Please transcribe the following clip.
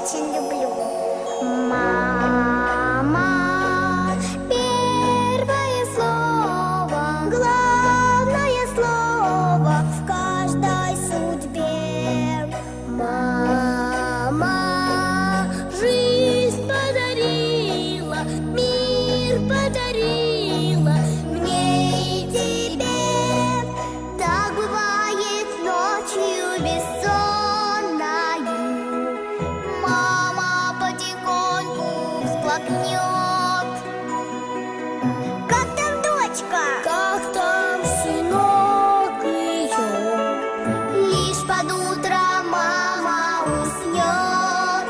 watching the всплакнет. Как там дочка? Как там сынок ее? Лишь под утро мама уснет.